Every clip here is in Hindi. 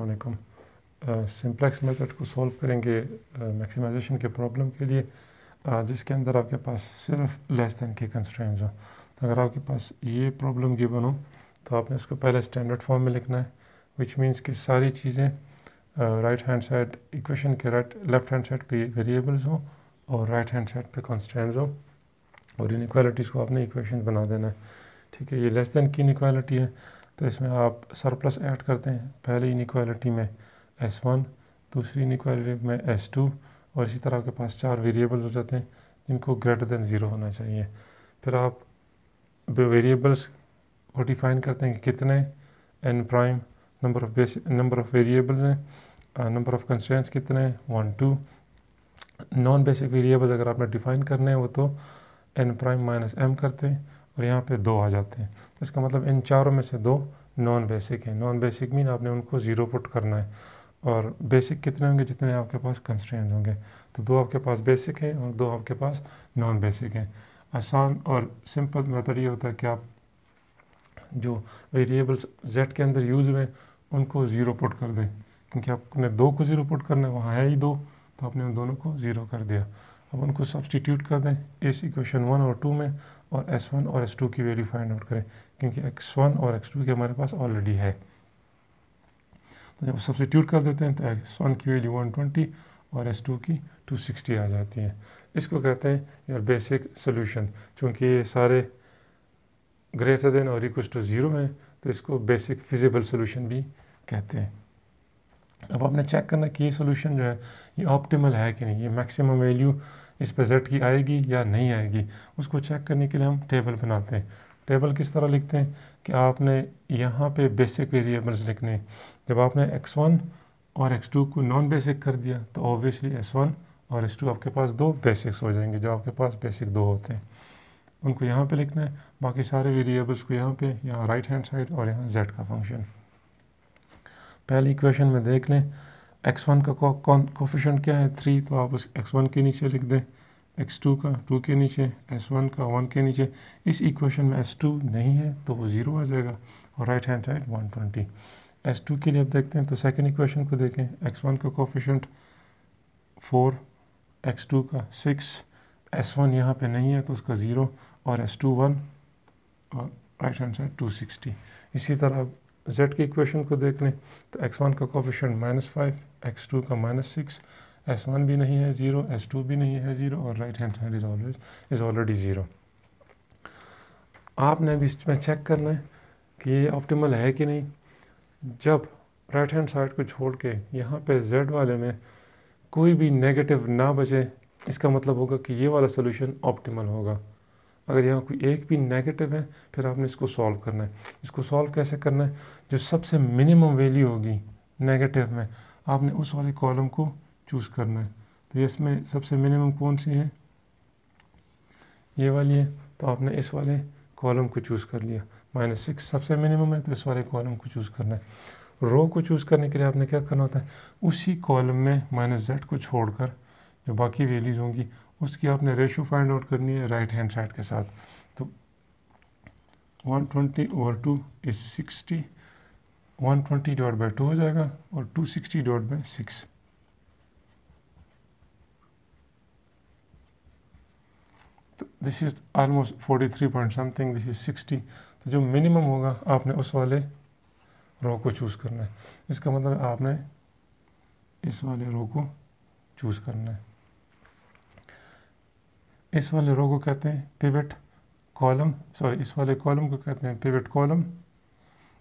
वालेकुम सिंप्लेक्स मेथड को सॉल्व करेंगे मैक्सिमाइजेशन के प्रॉब्लम के लिए uh, जिसके अंदर आपके पास सिर्फ़ लेस दैन के कंस्ट्रेंट्स हो तो अगर आपके पास ये प्रॉब्लम गिवन हो तो आपने उसको पहले स्टैंडर्ड फॉर्म में लिखना है विच मींस कि सारी चीज़ें राइट हैंड साइड इक्वेशन के राइट लेफ़्ट हैंड साइड पे वेरिएबल्स हों और राइट हैंड साइड पे कॉन्स्टेंट्स हो और इन इक्वालिटीज़ को आपने इक्वेशन बना देना है। ठीक है ये लेस दैन की इनक्वालिटी है। तो इसमें आप सरप्लस ऐड करते हैं। पहली इनक्वालिटी में एस वन दूसरी इनक्वालिटी में एस टू और इसी तरह आपके पास चार वेरिएबल हो जाते हैं जिनको ग्रेटर देन ज़ीरो होना चाहिए। फिर आप वेरिएबल्स को डिफाइन करते हैं कि कितने n prime number of base number of variables हैं नंबर ऑफ़ कंस्टेंट्स कितने one two non basic variables अगर आपने डिफाइन करने हैं वो तो एन प्राइम माइनस एम करते हैं। और यहाँ पे दो आ जाते हैं। इसका मतलब इन चारों में से दो नॉन बेसिक हैं। नॉन बेसिक मीन आपने उनको ज़ीरो पुट करना है। और बेसिक कितने होंगे? जितने आपके पास कंस्ट्रेंट होंगे। तो दो आपके पास बेसिक हैं और दो आपके पास नॉन बेसिक हैं। आसान और सिंपल मेथड ये होता है कि आप जो वेरिएबल्स जेड के अंदर यूज़ हुए उनको ज़ीरो पुट कर दें। क्योंकि आपने दो को ज़ीरो पुट करना है, वहाँ है ही दो तो आपने उन दोनों को ज़ीरो कर दिया। अब उनको सब्सटीट्यूट कर दें इस इक्वेशन वन और टू में और एस वन और एस टू की वैल्यू फाइंड आउट करें, क्योंकि एक्स वन और एक्स टू की हमारे पास ऑलरेडी है। तो जब सब्सटीट्यूट कर देते हैं तो एक्स वन की वैल्यू वन ट्वेंटी और एस टू की टू सिक्सटी आ जाती है। इसको कहते हैं यार बेसिक सोल्यूशन चूँकि ये सारे ग्रेटर देन और इक्वल टू ज़ीरो हैं तो इसको बेसिक फिजिबल सोल्यूशन भी कहते हैं। अब आपने चेक करना कि ये सोल्यूशन जो है, ये ऑप्टिमल है कि नहीं? ये मैक्सिमम वैल्यू इस पे जेड की आएगी या नहीं आएगी? उसको चेक करने के लिए हम टेबल बनाते हैं। टेबल किस तरह लिखते हैं? कि आपने यहाँ पे बेसिक वेरिएबल्स लिखने जब आपने x1 और x2 को नॉन बेसिक कर दिया तो ऑब्वियसली s1 और s2 आपके पास दो बेसिक्स हो जाएँगे, जो आपके पास बेसिक दो होते हैं। उनको यहाँ पे लिखना है। बाकी सारे वेरिएबल्स को यहाँ पे, यहाँ राइट हैंड साइड और यहाँ z का फ़ंक्शन पहली इक्वेशन में देख लें एक्स वन का कौन कोफिशेंट क्या है? थ्री तो आप उस एक्स वन के नीचे लिख दें। एक्स टू का टू के नीचे एस वन का वन के नीचे। इस इक्वेशन में एस टू नहीं है तो वो ज़ीरो आ जाएगा। और राइट हैंड साइड 120 s2 के लिए अब देखते हैं तो सेकेंड इक्वेशन को देखें। एक्स वन का कोफिशेंट फोर एक्स टू का सिक्स एस वन यहाँ पर नहीं है तो उसका ज़ीरो और एस टू वन और राइट हैंड साइड 260 इसी तरह z की इक्वेशन को देख लें तो x1 का coefficient minus five X two का माइनस सिक्स एस वन भी नहीं है ज़ीरो एस टू भी नहीं है ज़ीरो और right hand side is always is already zero आपने अभी इसमें चेक करना है कि ये ऑप्टिमल है कि नहीं। जब राइट हैंड साइड को छोड़ के यहाँ पे जेड वाले में कोई भी नेगेटिव ना बचे, इसका मतलब होगा कि ये वाला सोल्यूशन ऑप्टिमल होगा। अगर यहाँ कोई एक भी नेगेटिव है, फिर आपने इसको सॉल्व करना है। इसको सॉल्व कैसे करना है? जो सबसे मिनिमम वैल्यू होगी नेगेटिव में, आपने उस वाले कॉलम को चूज़ करना है। तो इसमें सबसे मिनिमम कौन सी है? ये वाली है तो आपने इस वाले कॉलम को चूज़ कर लिया। माइनस सिक्स सबसे मिनिमम है तो इस वाले कॉलम को चूज़ करना है। रो को चूज़ करने के लिए आपने क्या करना होता है? उसी कॉलम में माइनस जेड को छोड़कर जो बाकी वैल्यूज़ होंगी उसकी आपने रेशो फाइंड आउट करनी है राइट हैंड साइड के साथ। तो 120 twenty over two is sixty one twenty divide by two हो जाएगा और two sixty divide by six तो this is almost forty three point something this is sixty तो जो मिनिमम होगा, आपने उस वाले रो को चूज़ करना है। इसका मतलब आपने इस वाले रो को चूज़ करना है। इस वाले रो को कहते हैं पिवट कॉलम सॉरी इस वाले कॉलम को कहते हैं पिवट कॉलम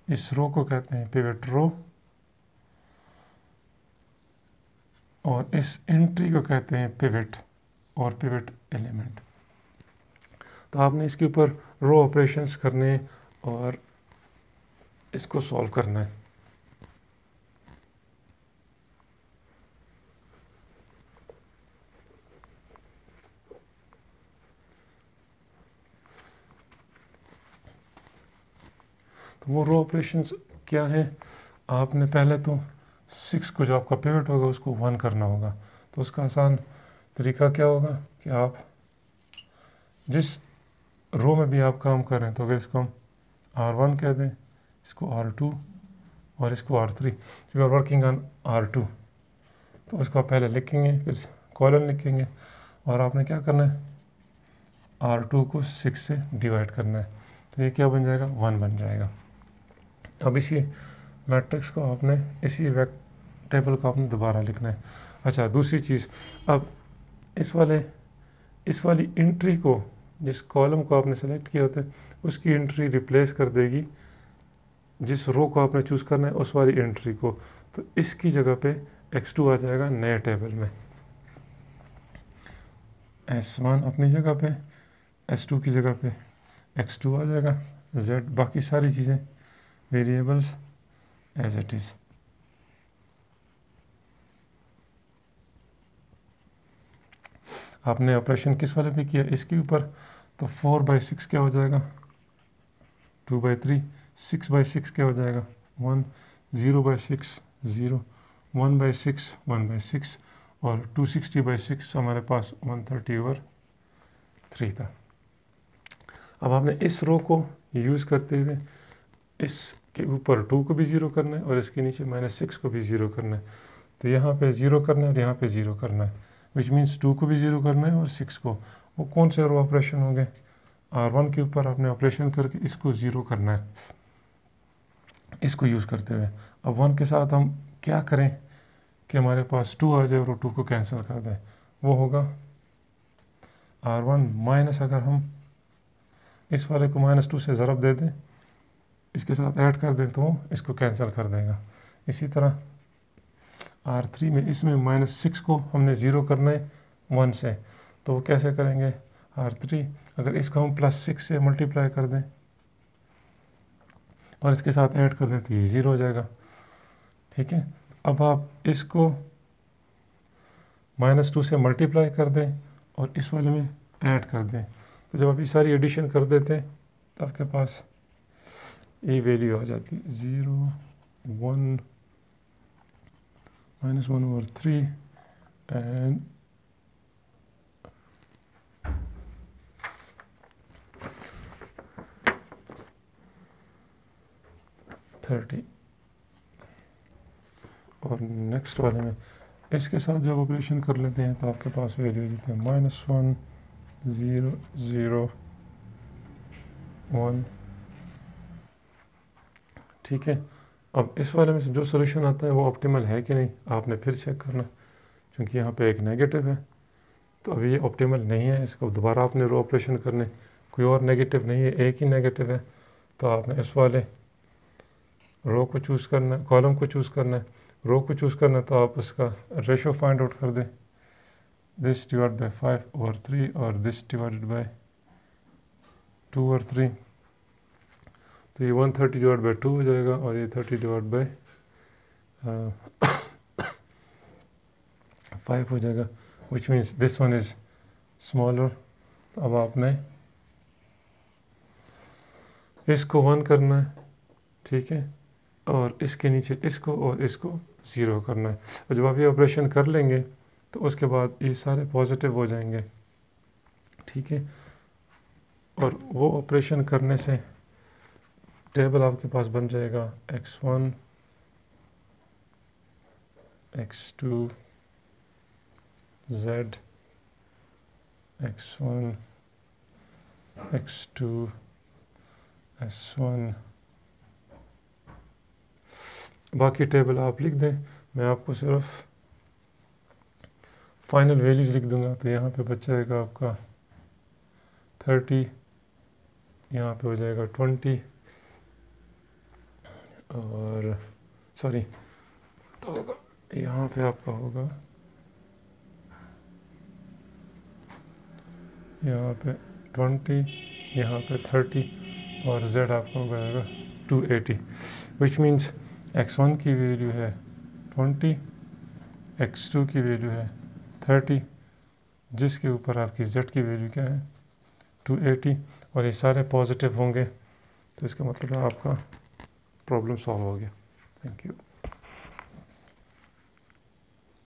इस रो को कहते हैं पिवट रो और इस एंट्री को कहते हैं पिवट और पिवट एलिमेंट तो आपने इसके ऊपर रो ऑपरेशंस करने और इसको सॉल्व करना है। तो वो रो ऑपरेशंस क्या हैं? आपने पहले तो सिक्स को जो आपका पेवेट होगा, उसको वन करना होगा। तो उसका आसान तरीका क्या होगा कि आप जिस रो में भी आप काम कर रहे हैं तो अगर इसको हम आर वन कह दें, इसको आर टू और इसको R three we are working on R two तो उसको आप पहले लिखेंगे, फिर कॉलन लिखेंगे और आपने क्या करना है? आर टू को सिक्स से डिवाइड करना है। तो ये क्या बन जाएगा? वन बन जाएगा। अब इसी मैट्रिक्स को आपने इसी वैक टेबल को आपने दोबारा लिखना है। अच्छा दूसरी चीज़, अब इस वाले, इस वाली इंट्री को, जिस कॉलम को आपने सेलेक्ट किया होता है, उसकी एंट्री रिप्लेस कर देगी। जिस रो को आपने चूज़ करना है, उस वाली एंट्री को। तो इसकी जगह पे x2 आ जाएगा नए टेबल में। S1 अपनी जगह पे s2 की जगह पे x2 आ जाएगा। Z, बाकी सारी चीज़ें। वेरिएबल्स एज इट इज़ आपने ऑपरेशन किस वाले पे किया? इसके ऊपर तो फोर बाई सिक्स क्या हो जाएगा? Two by three six by six क्या हो जाएगा? One zero by six zero one by six one by six और टू सिक्सटी बाई सिक्स हमारे पास वन थर्टी ओवर थ्री था। अब आपने इस रो को यूज़ करते हुए इसके ऊपर टू को भी ज़ीरो करना है और इसके नीचे माइनस सिक्स को भी ज़ीरो करना है। तो यहाँ पे ज़ीरो करना है और यहाँ पे ज़ीरो करना है विच मीन्स टू को भी ज़ीरो करना है और सिक्स को। वो कौन से और ऑपरेशन होंगे? आर वन के ऊपर आपने ऑपरेशन करके इसको ज़ीरो करना है। इसको यूज़ करते हुए। अब वन के साथ हम क्या करें कि हमारे पास टू आ जाए और टू को कैंसिल कर दें? वो होगा आर वन माइनस अगर हम इस वाले को माइनस टू से ज़रब दे दें इसके साथ ऐड कर दें तो इसको कैंसिल कर देगा। इसी तरह आर थ्री में, इसमें माइनस सिक्स को हमने ज़ीरो करना है वन से। तो वो कैसे करेंगे? आर थ्री अगर इसको हम प्लस सिक्स से मल्टीप्लाई कर दें, और इसके साथ ऐड कर दें तो ये ज़ीरो हो जाएगा। ठीक है? अब आप इसको माइनस टू से मल्टीप्लाई कर दें, और इस वाले में ऐड कर दें। तो जब आप ये सारी एडिशन कर देते हैं तो आपके पास ये वैल्यू आ जाती है zero one minus 1 over 3 and thirty और नेक्स्ट वाले में, इसके साथ जब ऑपरेशन कर लेते हैं तो आपके पास वैल्यू देते हैं minus one zero zero one ठीक है? अब इस वाले में से जो सोल्यूशन आता है वो ऑप्टिमल है कि नहीं? आपने फिर चेक करना, क्योंकि यहाँ पे एक नेगेटिव है। तो अभी ये ऑप्टिमल नहीं है, इसको दोबारा आपने रो ऑपरेशन करने, कोई और नेगेटिव नहीं है, एक ही नेगेटिव है। तो आपने इस वाले रो को चूज़ करना है कॉलम को चूज़ करना है। रो को चूज़ करना है तो आप उसका रेशो फाइंड आउट कर दें। दिस डिवाइड बाई फाइव और थ्री और दिस डिवाइडेड बाई टू और थ्री तो ये one thirty divide by two हो जाएगा और ये थर्टी डिवाइड बाई फाइव हो जाएगा which means this one is smaller तो अब आपने इसको वन करना है, ठीक है? और इसके नीचे इसको और इसको ज़ीरो करना है। और जब आप ये ऑपरेशन कर लेंगे तो उसके बाद ये सारे पॉजिटिव हो जाएँगे, ठीक है? और वो ऑपरेशन करने से टेबल आपके पास बन जाएगा X one X two Z X one X two one बाकी टेबल आप लिख दें, मैं आपको सिर्फ़ फाइनल वैल्यूज़ लिख दूँगा तो यहाँ पे बच जाएगा आपका थर्टी यहाँ पे हो जाएगा ट्वेंटी और सॉरी होगा? यहाँ पे आपका होगा। यहाँ पे ट्वेंटी यहाँ पे थर्टी और z आपका हो जाएगा two eighty which means X one की वैल्यू है ट्वेंटी एक्स टू की वैल्यू है थर्टी जिसके ऊपर आपकी z की वैल्यू क्या है? टू एटी और ये सारे पॉजिटिव होंगे। तो इसका मतलब आपका प्रॉब्लम सॉल्व हो गया। Thank you